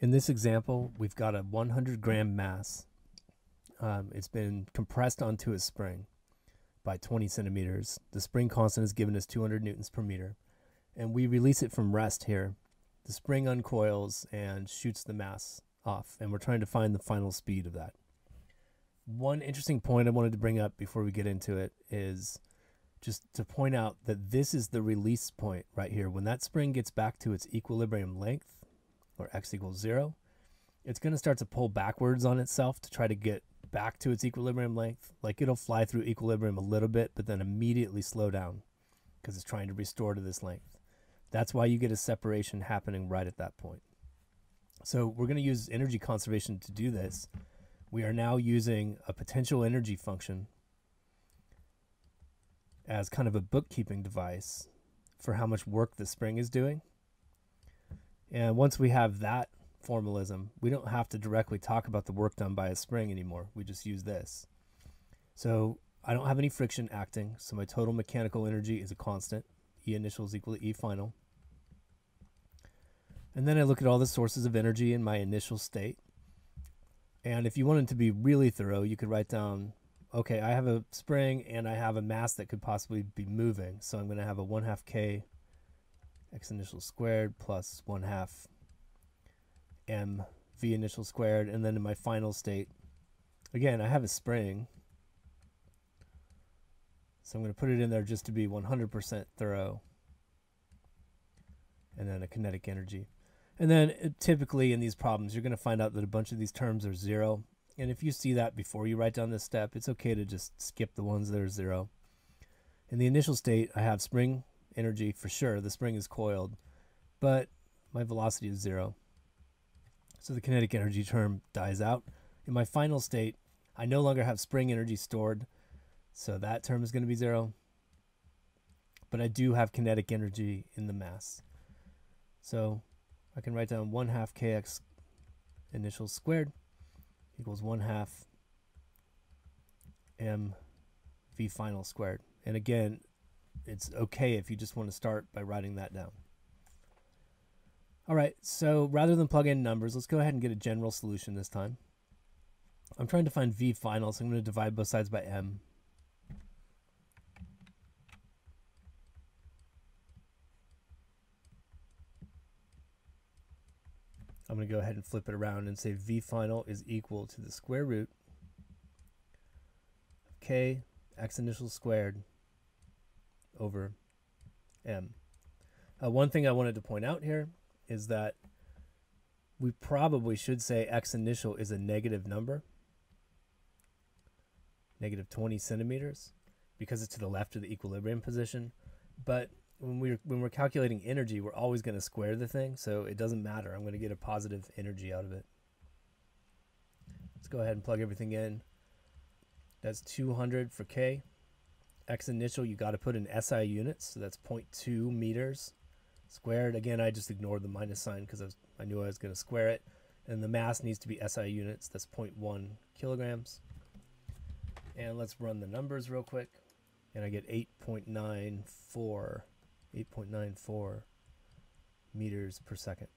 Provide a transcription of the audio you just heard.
In this example, we've got a 100 gram mass. Um, it's been compressed onto a spring by 20 centimeters. The spring constant is given as 200 newtons per meter. And we release it from rest here. The spring uncoils and shoots the mass off. And we're trying to find the final speed of that. One interesting point I wanted to bring up before we get into it is just to point out that this is the release point right here. When that spring gets back to its equilibrium length, or x equals zero, it's going to start to pull backwards on itself to try to get back to its equilibrium length. Like it'll fly through equilibrium a little bit, but then immediately slow down because it's trying to restore to this length. That's why you get a separation happening right at that point. So we're going to use energy conservation to do this. We are now using a potential energy function as kind of a bookkeeping device for how much work the spring is doing. And once we have that formalism, we don't have to directly talk about the work done by a spring anymore. We just use this. So I don't have any friction acting, so my total mechanical energy is a constant. E initial is equal to E final. And then I look at all the sources of energy in my initial state. And if you wanted to be really thorough, you could write down okay, I have a spring and I have a mass that could possibly be moving. So I'm going to have a 1 half k x initial squared plus 1 half m v initial squared. And then in my final state, again, I have a spring. So I'm going to put it in there just to be 100% thorough. And then a kinetic energy. And then uh, typically in these problems, you're going to find out that a bunch of these terms are zero. And if you see that before you write down this step, it's okay to just skip the ones that are zero. In the initial state, I have spring energy for sure. The spring is coiled, but my velocity is zero. So the kinetic energy term dies out. In my final state, I no longer have spring energy stored, so that term is going to be zero. But I do have kinetic energy in the mass. So I can write down 1 half kx initial squared equals 1 half m v final squared. And again, it's okay if you just want to start by writing that down. All right, so rather than plug in numbers, let's go ahead and get a general solution this time. I'm trying to find v final, so I'm going to divide both sides by m. I'm going to go ahead and flip it around and say v final is equal to the square root of k x initial squared over m. Uh, one thing I wanted to point out here is that we probably should say x initial is a negative number, negative 20 centimeters, because it's to the left of the equilibrium position. But when we're when we're calculating energy, we're always going to square the thing, so it doesn't matter. I'm going to get a positive energy out of it. Let's go ahead and plug everything in. That's 200 for K. X initial, you got to put in SI units, so that's 0.2 meters squared. Again, I just ignored the minus sign because I, I knew I was going to square it. And the mass needs to be SI units, that's 0.1 kilograms. And let's run the numbers real quick. And I get 8.94 8.94 meters per second.